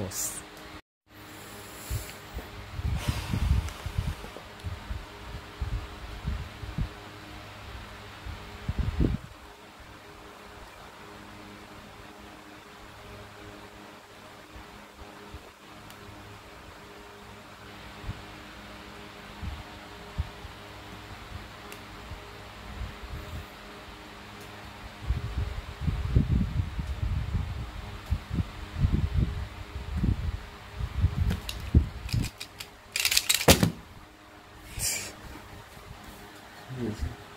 もう Yes.